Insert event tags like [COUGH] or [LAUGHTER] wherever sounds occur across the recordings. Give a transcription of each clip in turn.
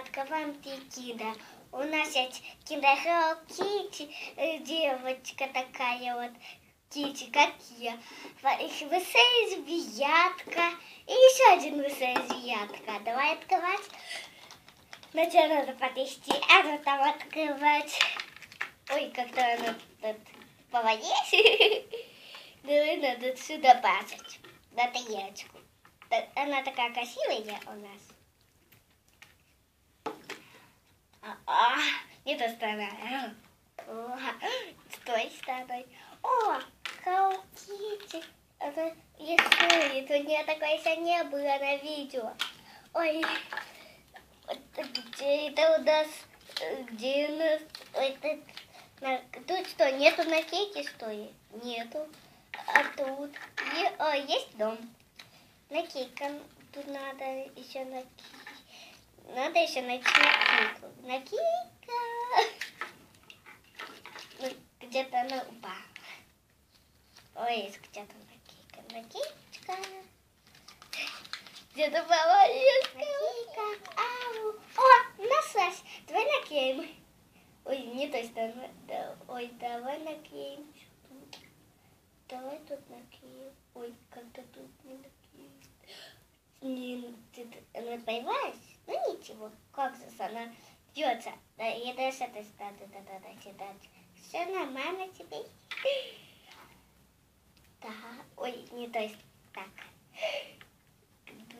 открываем киндер. У нас есть киндер Hello Kitty, э, девочка такая вот, Кити, как я. Высая зверятка. И еще один высая зверятка. Давай открывать. Сначала надо подвести, а потом открывать. Ой, как-то оно тут по воде. Давай надо сюда пасать. На тарелочку. Она такая красивая у нас. А, а, не та сторона. С той стороной. О, Hello. Это рисует. У нее такое еще не было на видео. Ой, где это у нас? Где у нас? Это, на, тут что, нету на кейке, что ли? Нету. А тут и, о, есть дом. Накейка. Тут надо еще на Надо еще найти накейку. Накейка. Ну, где-то она упала. Ой, есть где-то накейка. Накейка. Где-то повалилась. Накейка. Ау. О, нашлась. Давай наклеим. Ой, не то что. Да, ой, давай наклеим. Давай тут наклеим. Ой, как-то тут не наклеим. Не, ты, она появилась? Ну же она бьется. Да, я даже это стату да, да, да, читать. Все нормально тебе. Да, ой, не то есть так.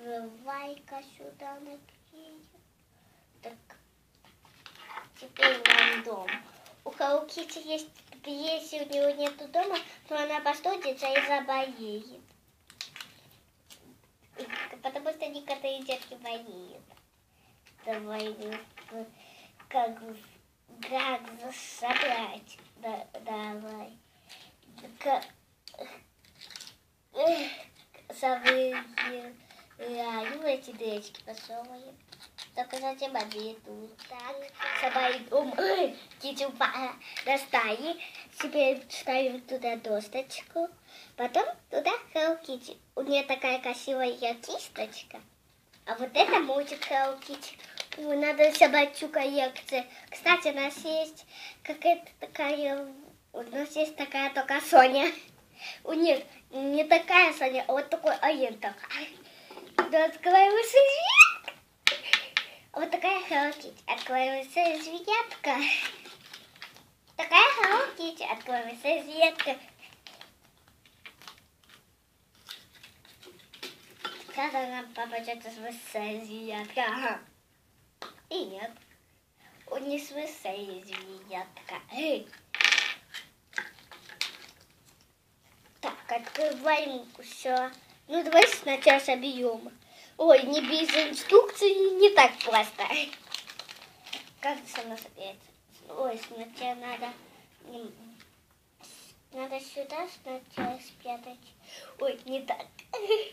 Давай-ка сюда наклеим. Так, теперь нам дом. У Hello Kitty есть, если у него нету дома, то она постудится и заболеет. Потому что некоторые детки болеют. Давай, как, как собрать? Да, давай. Как, собираем эти дырочки, посовываем. Только затем обед тут. Так, дом. Кити упала. Достали. Теперь ставим туда досточку. Потом туда Hello Kitty. У нее такая красивая кисточка. А вот это мультик Hello Kitty. Надо собрать коллекцию. Кстати, у нас есть какая-то такая... У нас есть такая только Соня. У нет, не такая Соня, а вот такой такая. Да, открываем свет. Вот такая Hello Kitty. Открывается зверятка. Такая Hello Kitty. Открывается зверятка. Когда нам попадется свысая зверятка. Нет. Он не свысая зверятка. Эй. Так, открываем все. Ну, давай сначала соберем. Ой, не без инструкции не так просто. Как это сама собирается? Ой, сначала надо... Надо сюда сначала спрятать. Ой, не так. [LAUGHS]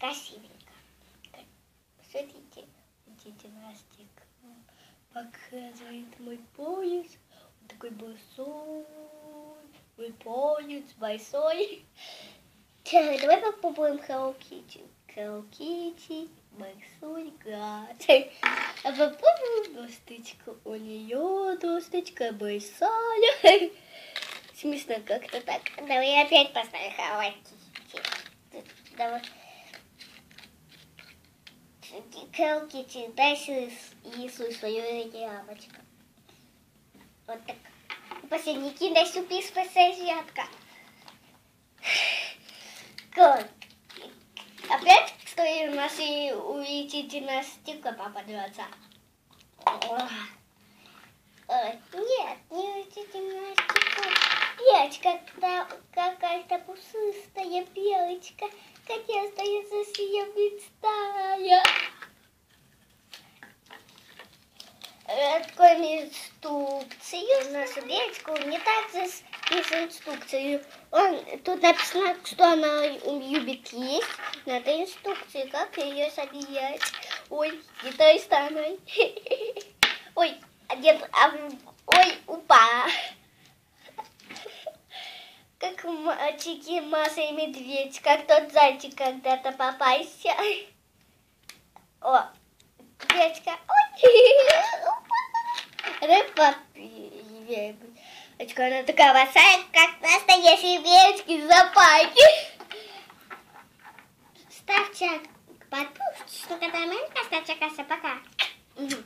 Красивенько. Смотрите, видите, Настик показывает мой пояс. Он такой большой. Мой пояс большой. [LAUGHS] Давай попробуем Hello Kitty. Hello Kitty, гад. [LAUGHS] А попробуем досточку. У нее досточка большая. [LAUGHS] Смешно как-то так. Давай опять поставим Hello Kitty. Давай. Hello Kitty, дай Иису свою яблочко. Вот так. Последний киндай сюрприз спасая Как? Опять стоит у нас и увидите на стекло попадется. Нет, не увидите на стекло. Белочка, какая-то пушистая белочка, хотя остается себе мечтая. Откроем инструкцию. Нашу белочку не так же инструкции. Он, тут написано, что она любит есть. Надо инструкции, как ее собирать. Ой, не той стороной. Ой, а где а, ой, упа. Как мальчики, Маша и Медведь, как тот зайчик когда-то попался. [LAUGHS] О, ой, [LAUGHS] рыба Очка, она такая босая, как настоящие белочки в зоопарке. Ставьте подписку, что когда мы ставьте пока. Угу.